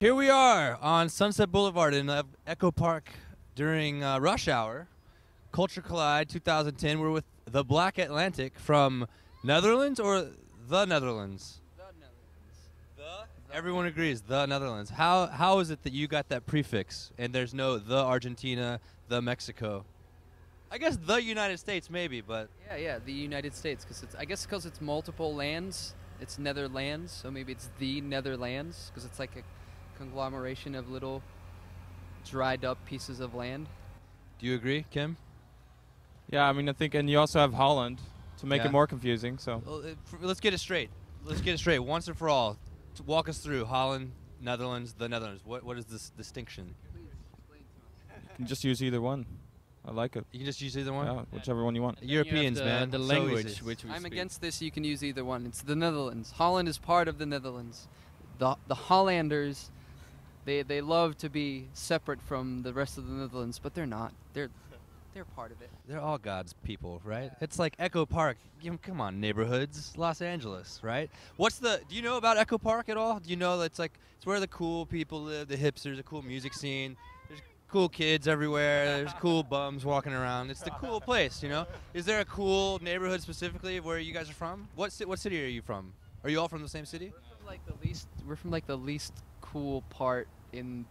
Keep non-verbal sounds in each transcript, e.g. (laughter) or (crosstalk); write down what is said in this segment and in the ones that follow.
Here we are on Sunset Boulevard in Echo Park during uh, rush hour. Culture Collide 2010. We're with the Black Atlantic from Netherlands or the Netherlands. The Netherlands. The. Everyone agrees. The Netherlands. How how is it that you got that prefix and there's no the Argentina, the Mexico? I guess the United States maybe, but Yeah, yeah, the United States, because it's I guess because it's multiple lands, it's Netherlands, so maybe it's the Netherlands, because it's like a conglomeration of little dried up pieces of land. do you agree, Kim? Yeah, I mean, I think, and you also have Holland to make Yeah. it more confusing. So Well, f- let's get it straight. Let's get it straight once and for all. To walk us through Holland, Netherlands, the Netherlands. What what is this distinction? you can just use either one. I like it. You can just use either one. Yeah, whichever one you want. Then you Europeans, the, man. The language easy. which we I'm speak. against this. You can use either one. It's the Netherlands. Holland is part of the Netherlands. The the Hollanders, they they love to be separate from the rest of the Netherlands, but they're not. They're they're part of it. They're all God's people, right? It's like Echo Park. Come on, neighborhoods, Los Angeles, right? What's the? Do you know about Echo Park at all? Do you know that it's like it's where the cool people live, the hipsters, the cool music scene. There's cool kids everywhere. There's cool bums walking around. It's the cool place, you know. Is there a cool neighborhood specifically where you guys are from? What ci- what city are you from? Are you all from the same city? We're from like the least. We're from like the least cool part in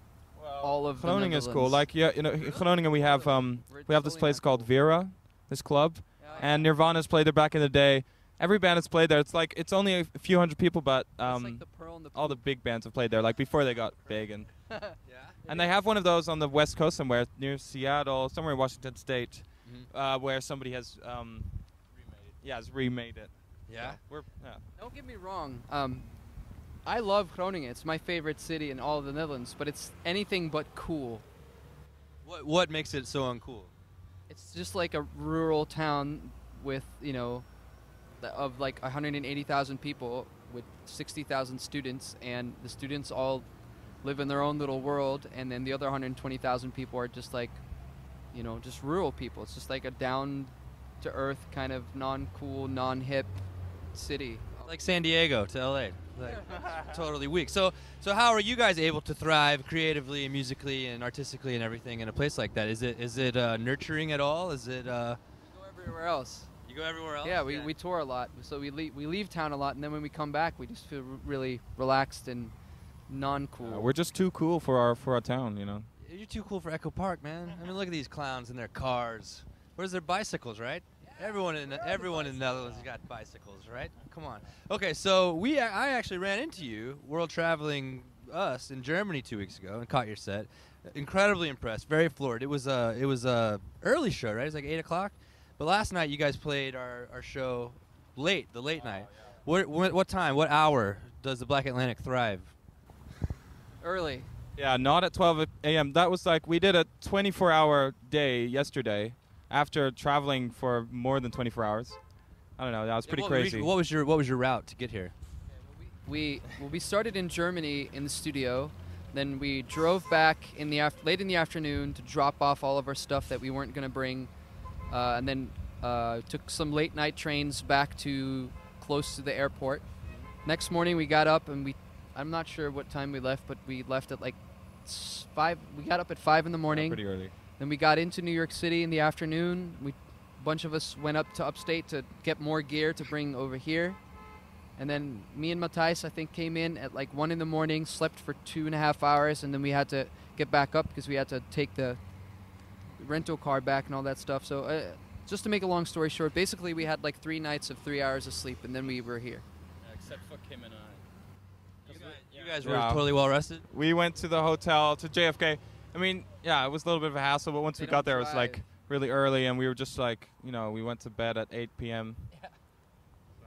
all of the Groningen is cool. Like yeah, you know, in Groningen we have um We're have this place called cool. Vera, this club, and Nirvana's played there back in the day. Every band has played there. It's like it's only a few hundred people, but um like the pearl and the all the big bands have played there. Like before they got (laughs) big, and (laughs) Yeah. and they have one of those on the west coast somewhere near Seattle, somewhere in Washington State, Mhm. uh, where somebody has um yeah has remade it. Yeah. So we're yeah. Don't get me wrong. Um, I love Groningen. It's my favorite city in all of the Netherlands, but it's anything but cool. What what makes it so uncool? It's just like a rural town with, you know, of like 180,000 people with 60,000 students, and the students all live in their own little world, and then the other 120,000 people are just like, you know, just rural people. It's just like a down to earth kind of non cool, non hip city. like San Diego to LA. Like, (laughs) totally weak. So, so how are you guys able to thrive creatively and musically and artistically and everything in a place like that? Is it is it uh, nurturing at all? Is it uh, Go everywhere else. you go everywhere else? Yeah, we, we tour a lot, so we leave we leave town a lot, and then when we come back, we just feel r- really relaxed and non-cool. Uh, we're just too cool for our for our town, you know. You're too cool for Echo Park, man. I mean, look at these clowns in their cars. Where's their bicycles, right? Everyone in everyone in the Netherlands got bicycles, right? Come on. Okay, so we I actually ran into you world traveling us in Germany two weeks ago and caught your set. Incredibly impressed, very floored. It was a it was a early show, right? It was like eight o'clock. But last night you guys played our, our show late, the late night. What, what what time? What hour does the Black Atlantic thrive? Early. Yeah, not at 12 a.m. That was like we did a 24-hour day yesterday after traveling for more than 24 hours. I don't know. That was pretty what, crazy. What was your what was your route to get here? We well, we started in Germany in the studio, then we drove back in the af- late in the afternoon to drop off all of our stuff that we weren't gonna bring, uh, and then uh, took some late night trains back to close to the airport. Next morning we got up and we, I'm not sure what time we left, but we left at like five. We got up at five in the Yeah, morning. pretty early. Then we got into New York City in the afternoon. We, a bunch of us went up to upstate to get more gear to bring over here. And then me and Matthijs, I think, came in at like one in the morning, slept for two and a half hours, and then we had to get back up because we had to take the rental car back and all that stuff. So, uh, just to make a long story short, basically we had like three nights of three hours of sleep, and then we were here. except for Kim and I. You guys, you guys were Yeah. totally well rested. We went to the hotel to JFK. I mean, yeah, it was a little bit of a hassle, but once They we got don't there, it was like really early, and we were just like, you know, we went to bed at 8 p.m.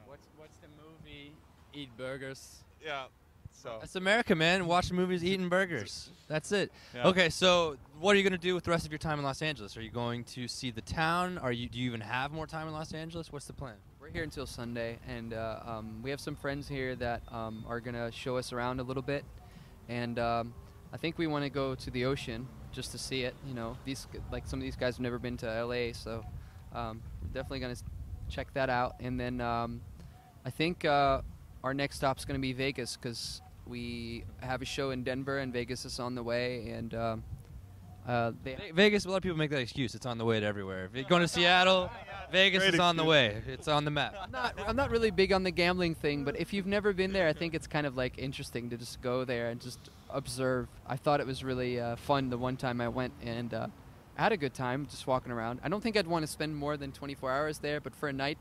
What's what's the movie? Eat burgers. Yeah. So. That's America, man. Watching movies, eating burgers. That's it. Yeah. Okay, so what are you gonna do with the rest of your time in Los Angeles? Are you going to see the town? Are you? Do you even have more time in Los Angeles? What's the plan? We're here until Sunday, and uh, um, we have some friends here that um, are gonna show us around a little bit, and um, I think we want to go to the ocean just to see it. You know, these like some of these guys have never been to LA, so um, we're definitely gonna check that out. And then um, I think uh, our next stop's gonna be Vegas because We have a show in Denver, and Vegas is on the way. And um, uh, they, Vegas, a lot of people make that excuse. It's on the way to everywhere. If you're going to Seattle, Vegas Great is on the way. It's on the map. I'm not, I'm not really big on the gambling thing, but if you've never been there, I think it's kind of like interesting to just go there and just observe. I thought it was really uh, fun the one time I went, and uh, I had a good time just walking around. I don't think I'd want to spend more than 24 hours there, but for a night,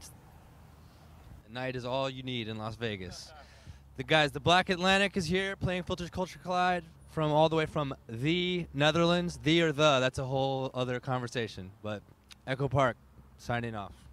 Night is all you need in Las Vegas. The guys, the Black Atlantic is here playing Filters Culture Collide from all the way from the Netherlands. The or the, that's a whole other conversation. But Echo Park, signing off.